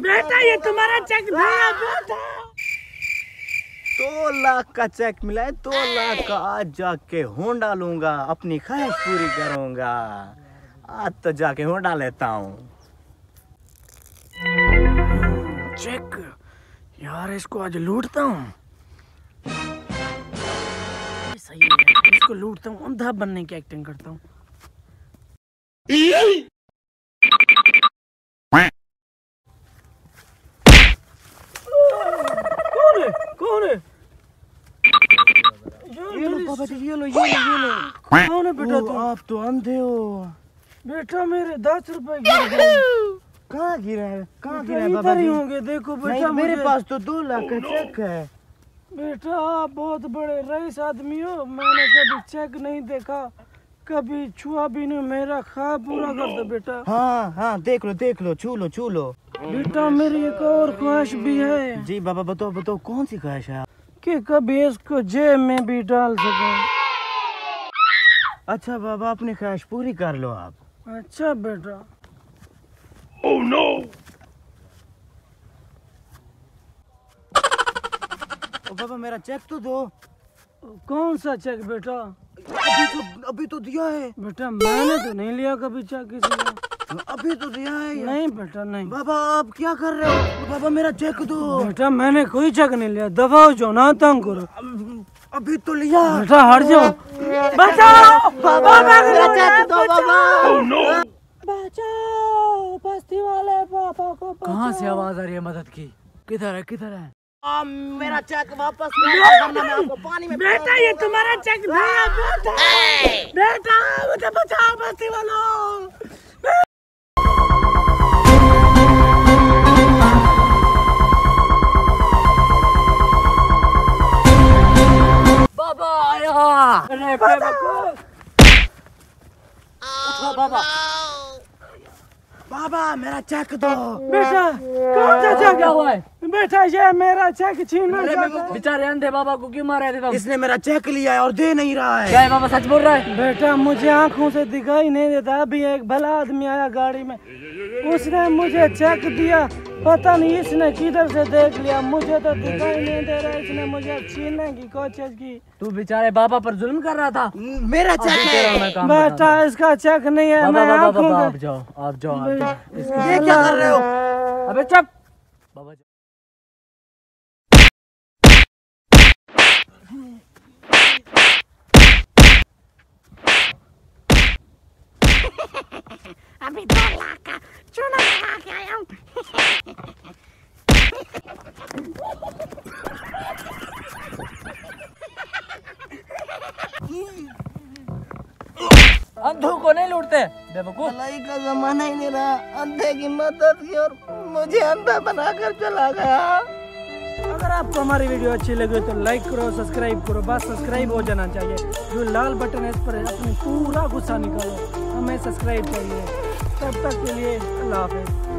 बेटा ये तुम्हारा चेक भेजा बेटा दो लाख का चेक मिला है दो लाख का आज जाके होंडा लूँगा अपनी ख्वाहिश पूरी करूँगा। आज तो जाके होंडा लेता हूँ। चेक यार इसको आज लूटता हूँ। सही है इसको लूटता हूँ अंधा बनने की एक्टिंग करता हूँ। कौन है? ये लो पापा जी ये लो ये लो ये लो। कौन है बेटा तू आप तो अंधे हो। बेटा मेरे दस रुपए गिर गए। कहाँ गिरा है? कहाँ गिरा है बाबा जी? होंगे देखो नहीं, बेटा मेरे पास तो दो लाख का चेक है। बेटा आप बहुत बड़े रईस आदमी हो। मैंने कभी चेक नहीं देखा। कभी छुआ भी नहीं। मेरा ख्वाब पूरा कर दो बेटा। हाँ हाँ देख लो देख लो छू लो छू लो। बेटा मेरी एक और ख्वाहिश भी है। जी बाबा बताओ बताओ कौन सी ख्वाहिश है कि कभी इसको जेब में भी डाल सकूँ। अच्छा बाबा अपनी ख्वाहिश पूरी कर लो आप। अच्छा बेटा। Oh, no! ओ बाबा मेरा चेक तो दो। कौन सा चेक बेटा? अभी तो अभी तो दिया है। बेटा मैंने तो नहीं लिया कभी चेक किसी ने। अभी तो दिया है ये। नहीं बेटा नहीं। बाबा आप क्या कर रहे हो? बाबा मेरा चेक दो। बेटा मैंने कोई चेक नहीं लिया। दबाओ जो ना तंग करो। अभी तो लिया। बेटा हट जाओ। बचाओ! बाबा मेरा चेक दो बाबा। बचाओ। बस्ती वाले पापा को कहाँ से आवाज़ आ रही है मदद की? किधर है किधर है? आ, मेरा चेक वापस करना मैं आपको पानी में बेटा ये तुम्हारा चेक बेटा। बेटा मुझे बचाओ बस्ती वालों। अरे उठो बाबा। बाबा मेरा चेक दो। बेटा कौन सा चेक हुआ है? बेटा ये मेरा चेक है बेचारे अंधे बाबा को क्यों मार रहे थे इसने मेरा चेक लिया है और दे नहीं रहा क्या है है बाबा सच बोल रहा है? बेटा मुझे आँखों से दिखाई नहीं देता। अभी एक भला आदमी आया गाड़ी में। उसने मुझे चेक दिया। पता नहीं इसने किधर से देख लिया। मुझे तो दिखाई नहीं दे रहा इसने मुझे छीनने की कोशिश की। तू बेचारे बाबा पर जुल्म कर रहा था। मेरा चेक है। बेटा इसका चेक नहीं है। मैं बाबा बाबा आप जाओ आप जाओ ये क्या कर रहे हो? अबे चुप बाबा जाओ। अभी दो लाख का चूना लगा के आया हूँ अंधों को नहीं लूटते? बेवकूफ़। भलाई का जमाना ही नहीं रहा। अंधे की मदद की और मुझे अंधा बनाकर चला गया। अगर आपको हमारी वीडियो अच्छी लगे तो लाइक करो सब्सक्राइब करो। बस सब्सक्राइब हो जाना चाहिए। जो लाल बटन है इस पर अपनी पूरा गुस्सा निकालो। हमें सब्सक्राइब चाहिए। तब तक के लिए अल्लाह हाफिज़।